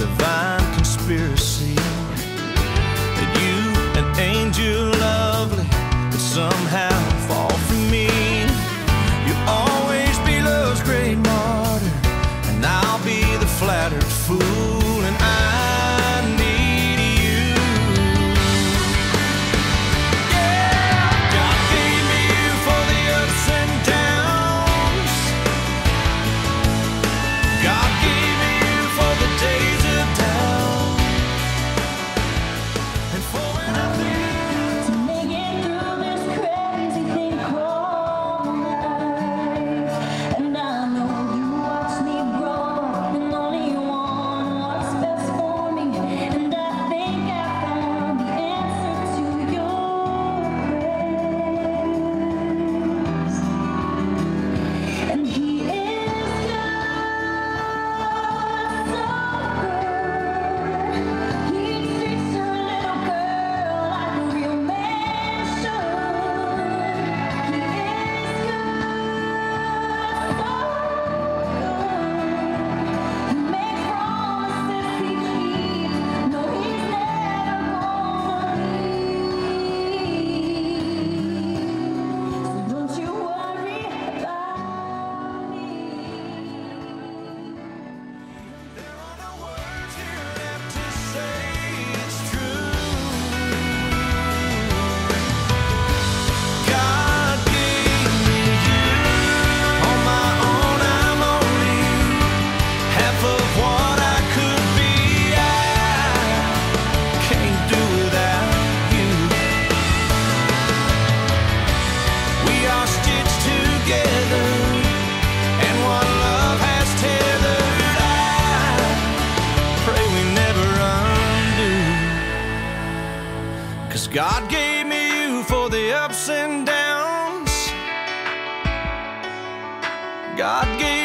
divine conspiracy. the ups and downs. God gave